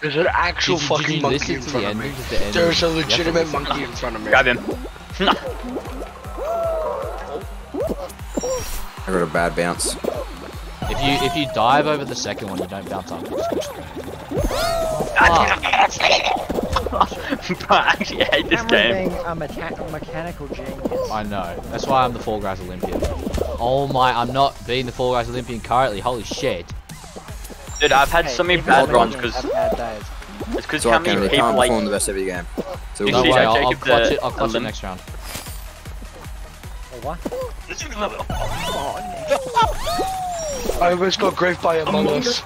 There's an actual Did you, did fucking you monkey in to the front of me. of the ending? There's a You have legitimate listen. monkey in front of me. Grab him. I got a bad bounce. If you if you dive over the second one, you don't bounce up. You just go straight. I actually hate this Cameron game. being a mecha mechanical genius. I know. That's why I'm the Fall Guys Olympian. Oh my! I'm not being the Fall Guys Olympian currently. Holy shit! Dude, I've had Hey, so many bad runs because have bad days. it's because So how many people can't like the rest of your game. So You Don't see worry, I'll, I'll clutch the it. I'll clutch it next round. Or what? I almost got griefed by Among Us.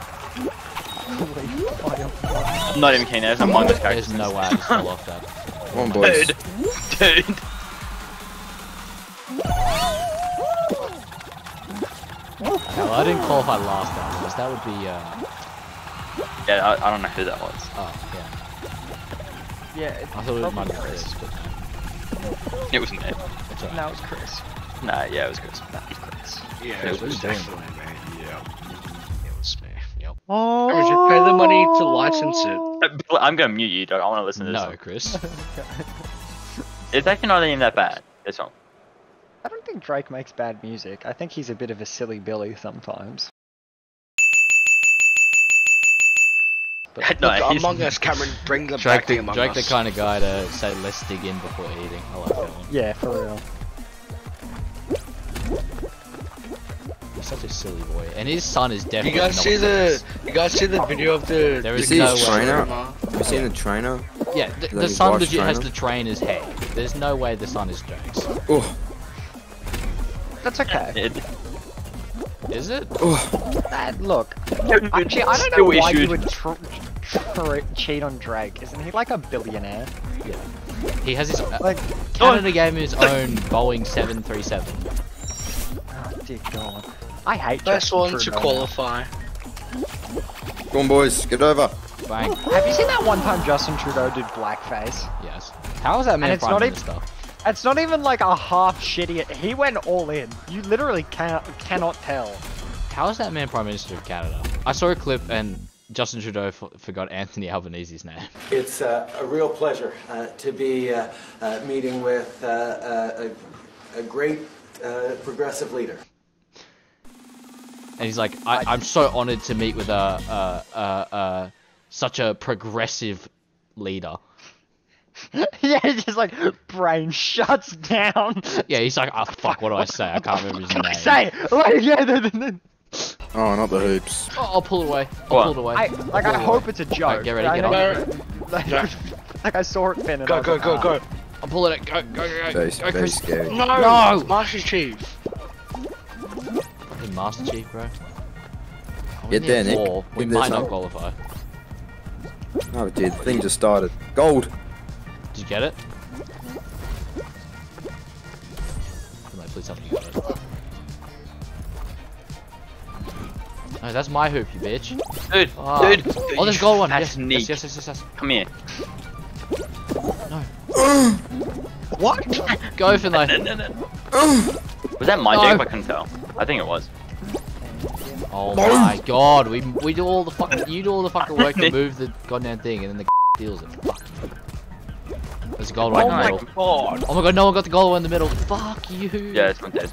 I'm not even kidding. There's Among Us There's no way I just fell off that. Come on, boys. Dude, dude. Hell, I didn't qualify last time because that would be. Um, Yeah, I, I don't know who that was. oh yeah. Yeah, it, I thought it might be probably Chris, but no. It wasn't me. It's alright. No, it's Chris. Nah, yeah, it was Chris. That was Chris. Yeah, It it was was definitely me. Yeah. It was me. Yep. Oh. I should pay the money to license it. Uh, I'm gonna mute you, dog. I want to listen to this. No, song. Chris. It's actually not even that bad. This song. I don't think Drake makes bad music. I think he's a bit of a silly Billy sometimes. But no, Look, he's- Among Us, Cameron, bring the Drake, back the the, Among Drake the kind of guy to say let's dig in before eating. I like that one. yeah, for real. He's such a silly boy, and his son is definitely You guys not see the? Chris. You guys see the video of the? There the is no way. trainer? Have you seen the trainer? Yeah, the, Like the son wife's legit has the trainer's head. There's no way the son is Drake's. Oh, That's okay. It, Is it? oh. That, look, Dude, actually, I don't know still why you would tr- tr- cheat on Drake. Isn't he like a billionaire? He has his uh, Like, Canada game his own Boeing 737. oh dear God, I hate First Justin one to Trudeau. qualify. Come on, boys, get over. Bang. Have you seen that one time Justin Trudeau did blackface? Yes. How is that man it's not even- minister? It's not even like a half shitty. He went all in. You literally can't cannot tell. How is that man prime minister of Canada? I saw a clip and Justin Trudeau f- forgot Anthony Albanese's name. It's uh, a real pleasure uh, to be uh, uh, meeting with uh, uh, a, a great uh, progressive leader. And he's like, I, I'm so honored to meet with a, a, a, a such a progressive leader. yeah, it's just like brain shuts down. Yeah, he's like, oh fuck, what do I say? I can't remember his name. Say it. Like, yeah, the, the, the- Oh, not the hoops. Oh, I'll pull it away. I'll What? pull it away. I like. I hope it's a joke. Alright, get ready, get on. Like, Yeah. like I saw it fin and Go go like, go ah. go. I'm pulling it. Go, go, go, go. Very, go, very Chris. scary. No, No! Master Chief. Fucking Master Chief, bro. Oh, Get there, Nick. four. We might not qualify. Oh, dude, the thing just started. Gold. Did you get it? Come on, please tell me you got it. No, that's my hoop, you bitch. dude, Ah. dude. Oh, there's gold one. That's Yes, neat. yes, yes, yes, yes, Come here. yes. What? Go, Finlay. Was that my No. Jacob? I couldn't tell. I think it was. Oh my god, we we do all the fucking you do all the fucking work to move the goddamn thing, and then the steals it. Fuck. There's a gold one Oh in the my middle. god. Oh my god, no one got the gold in the middle. Fuck you. Yeah, it's one dead.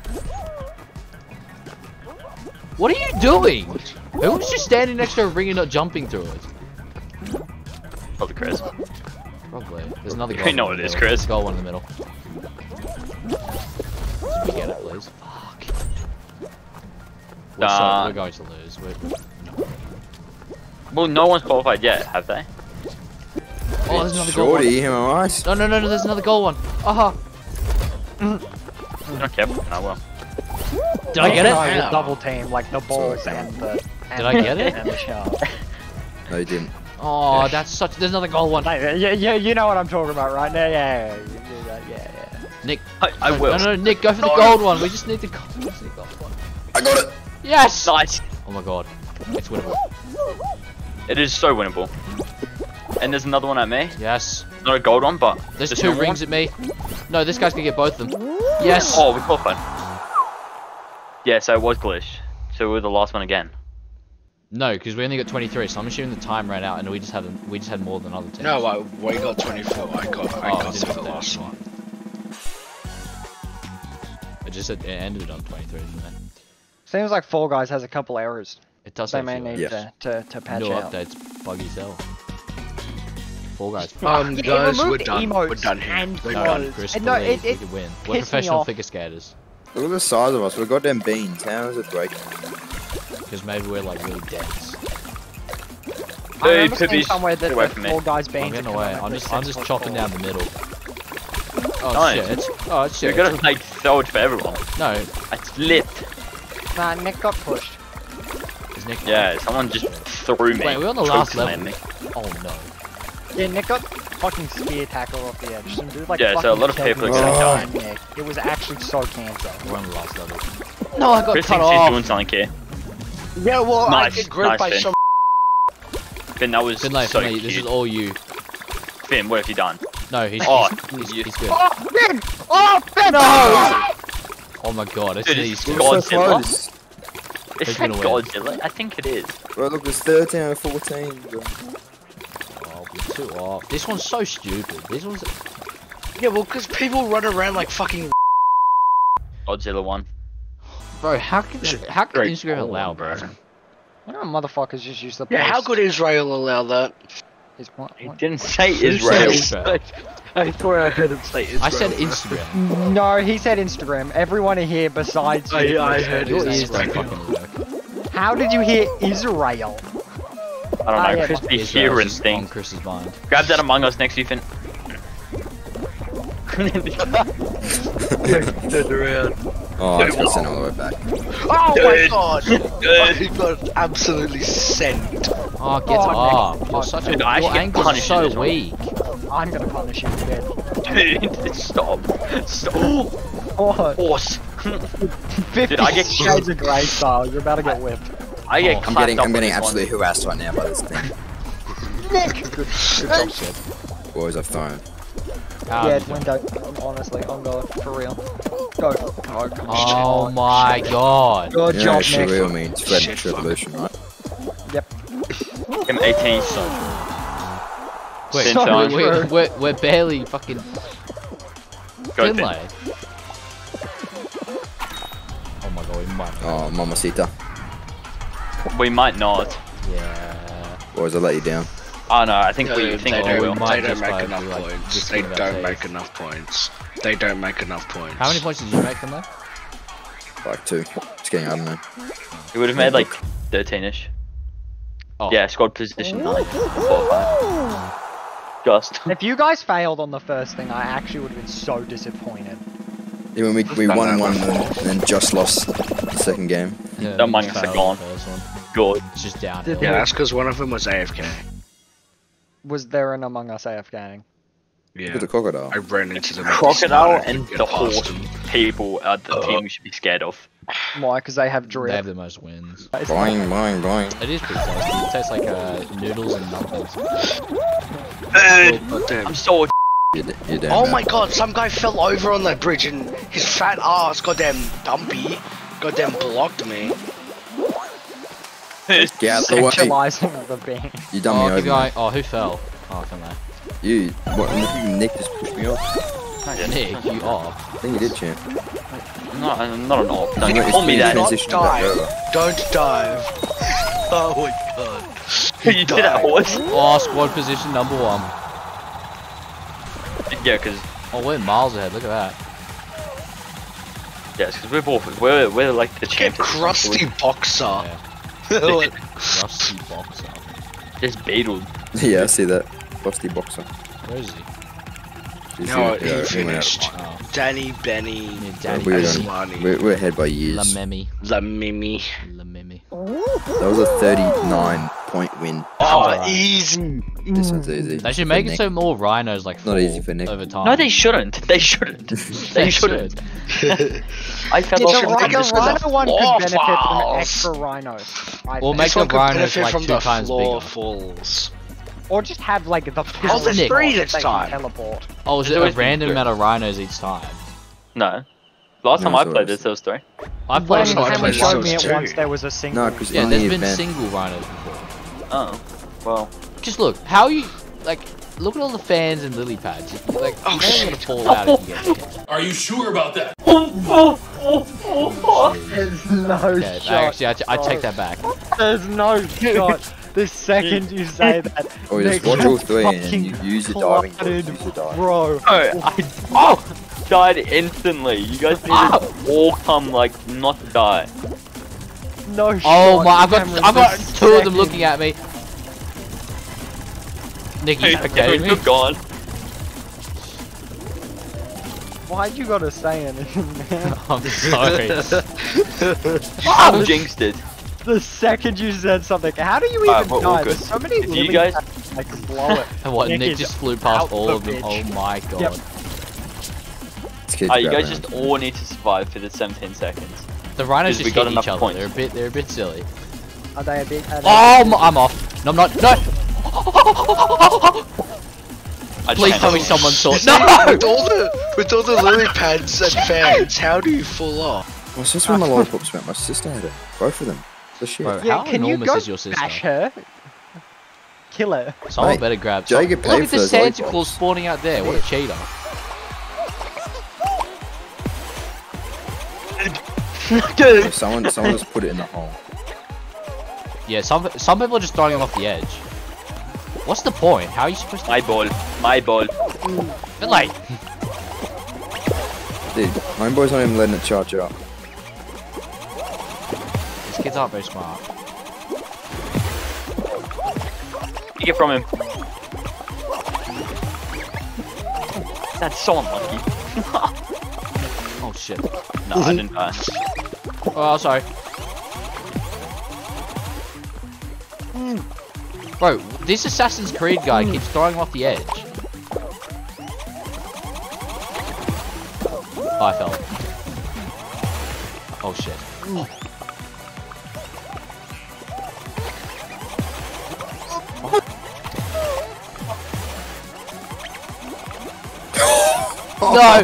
What are you doing? Who was just standing next to a ring and not jumping through it? Probably Chris. Probably. There's another You I know one in it the is, middle. Chris. There's gold one in the middle. Did we get it, please? Fuck. We're, so, Uh, we're going to lose. We're... Well, no one's qualified yet, have they? Oh, there's another gold one. Shorty, am I right? No, no, no, no, there's another gold one. Aha. Mm. I'm not careful. Ah, I will. Did I get it? No, the double team, like the balls and the. And Did I get it? And the shaft. No, you didn't. Oh, that's such. There's another gold one. Like, yeah, yeah, you know what I'm talking about, right? Yeah, yeah, yeah, yeah, yeah, yeah. Nick. I, I will. No, no, no, Nick, go for the No. gold one. We just need the gold. we just need the gold one. I got it. Yes. Nice. Oh my god. It's winnable. It is so winnable. And there's another one at me. Yes. Not a gold one, but There's just two rings one. at me. No, this guy's gonna get both of them. Yes. Oh, we qualified. Yeah, so it was glitch. So we were the last one again. No, because we only got 23, so I'm assuming the time ran out, and we just had we just had more than other teams. No, I, we got 24. I got, I Oh, got to the that last one. It just it ended on 23, didn't it? Seems like Fall Guys has a couple errors. It does They have may need errors. Yeah. to, to, to patch New out. updates, buggy cell. Fall Guys. Um, Yeah, guys, we're removed done. We're done here. and We're No, done. was- Chris, and no, believe it- we can win. We're professional figure skaters. Look at the size of us. We've got them beans. How is it breaking? Because maybe we're like really dense. I Hey, remember seeing Pippies, somewhere that get away the from. Fall Guys I'm beans getting away. I'm just I'm just chopping foot down the middle. Oh Nice. shit! It's, oh You're gonna it's- make sandwich for everyone. no, It's lit. four. Nah, Nick got pushed. Nick? Yeah, someone just threw me. Wait, we're on the last level. Me. Oh no. Yeah, Nick got fucking spear tackle off the edge. Some dude like Yeah, so a lot of killed people are gonna behind Nick. It was actually so cancer. We're on the last level. No, I got Chris cut thinks he's off. doing something here. Yeah, well, Nice, I get gripped nice, by Finn. some. Finn, that was Finlay, so Finlay, cute. this is all you. Finn, what have you done? No, he's Oh, he's, he's, he's good. Oh, Finn! Oh, Finn! Oh my god, it's Dude, these it's two. So Godzilla? close. Is Who's that gonna? Godzilla? I think it is. Bro, look, it's 13 out of 14. Bro. Oh, off. This one's so stupid. This one's. Yeah, well, because people run around like fucking. Godzilla one. Bro, how can how can Great Instagram call, allow, bro? You know, motherfuckers just use the Yeah, how could Israel allow that? Is what, He what? didn't say Israel. said Israel? I thought I heard him say Israel. I said Instagram. No, he said Instagram. Everyone here besides I- you. I said heard Your his ears Instagram. don't fucking work. How did you hear Israel? I don't know. Ah, yeah, Chris be hearing things. Chris's mind. Grab that Among Us next to you, Finn. Turned around. Oh, I got sent all the way back. Oh my Dude. god! I got absolutely sent. Oh, get Oh, off! Nick. You're such a. Dude, I Your actually get ankles are punished in so this weak. I'm gonna punish you again. Dude, stop. Stop. Oh, Horse. 50 Dude, I get- shades of grey style. You're about to get whipped. I get Oh, I'm getting, I'm getting this one. absolutely harassed right now by this thing. Nick! Good job, Seb. Boys, I've thrown. How yeah, did you- window. Honestly, I'm going for real. Go. Go. Come Oh on. my god. Good You job, Nick. surreal means? Fred Shit, fuck. Revolution, right? I'm 18. So Wait, Finn, so we, true. we, we're, we're barely fucking Go, Finn. Finlay. Oh my god, we might. Oh, Mamacita. We might not. Yeah. Boys, I let you down. Oh no, I think No, we they think don't- we will. we might They don't make enough like, points. They don't saves. make enough points. They don't make enough points. How many points did you make them though? Like two. It's getting I don't know. We would have made like 13ish. Oh. Yeah, squad position 9. Four five. Just. If you guys failed on the first thing, I actually would have been so disappointed. Yeah, when we, we won one before. and then just lost the second game. Yeah, Don't we mind just us, failed gone. The. Good. Just downhill. Yeah, that's because one of them was AFK. Was there an Among Us AFKing? Yeah. With the crocodile. I ran into the Crocodile and the past horse them. people are the team we should be scared of. Why? Because they have They have the most wins. Boing, boing, boing. It is pretty tasty. It tastes like uh, noodles and dumplings. God damn. I'm so You're, you're Oh my god, some guy fell over on that bridge and his fat ass, goddamn dumpy, goddamn blocked me. Get out the way. Centralizing the beam. You done Oh, me keep over. going. Oh, who fell? Oh, come on. You, what, Nick just pushed me off. Nick, you off. I think you did, champ. not, I'm not an op. Don't you you call me please that. not dive. over. Don't dive. Oh my god. you did that horse? Oh, squad position number one. Yeah, because Oh, we're miles ahead. Look at that. yes, because we're both we're we're like the Get champs. at this point. crusty boxer. Yeah. Like, Rusty boxer. Just beetled. yeah, I see that. Rusty boxer. Where is he? You see no, that? he Yeah, uh, went out. finished. Oh, ah. Danny, Benny, yeah, Danny We're, Benny. we're, we're ahead by years. La Mimi. La Mimi. La Memi. That was a 39 point win. Oh, Alright. easy. Mm. This one's easy. They should make it so more rhinos like Not easy for Nick. over time. No, they shouldn't. They shouldn't. they shouldn't. I fell Yeah, off the, the rhino, bridge the rhino one could benefit from falls. extra rhinos. I Or think. make This the one could rhinos benefit like from two the times floor bigger. falls. Or just have like the power there's Nick. three that this they can time. Teleport. Oh, is There's it a always been random two. amount of rhinos each time? No. Last time I it's played alright. this, there was three. I've When played Well, I Cameron played showed me Souls it too. once, there was a single. No, because Yeah, there's been event. single rhinos before. Oh, well. Just look, how you like look at all the fans and lily pads. Like Oh, they're shit. gonna fall out if you get hit. Are you sure about that? Oh, oh. There's no Okay, shot. actually, I, t- I take that back. There's no shot. The second you say that, Or just Nick, watch all three and fucking you use your diving board. Use your diving. Bro, Oh, I oh, died instantly. You guys need to all come, like, not die. no oh shot. Oh my! I've got I've got the two of them looking at me. Nick, you Okay, okay with me? you're gone. Why'd you gotta say anything, man? I'm sorry. I jinxed it. the second you said something, how do you even Alright, we're die? good. There's so many If you guys- pads I can blow it. And what? Nick Nick just flew past all the of them. bitch. Oh my god. Yep. This kid's Ah, you guys just all need to survive for the 17 seconds. The rhinos Because we just got hit enough each other. points. They're a bit. They're a bit silly. Are they a bit? Are they Oh, m- I'm off. No, I'm not. No. I Please can't tell me do it. someone saw. With all the with all the lily pads and fans, how do you fall off? Well, it's just when my lollipops went. My sister had it. Both of them. The shit. Bro, Yeah, how can you enormous go is your sister? bash her? Kill her. Someone Mate, better grab. Jay some- get paid Look at the those Santa lollipops. Claus spawning out there. What a cheater. Someone, someone just put it in the hole. Yeah, some some people are just throwing them off the edge. What's the point? How are you supposed to? My ball. My ball. But like, Dude, homeboy's not even letting it charge up. these kids aren't very smart. Take it from him. That's so unlucky. Oh shit. No, I didn't die. Oh, sorry. Bro, this Assassin's Creed guy keeps throwing off the edge. Oh, I fell. Oh shit. no!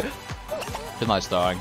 Good night, starring.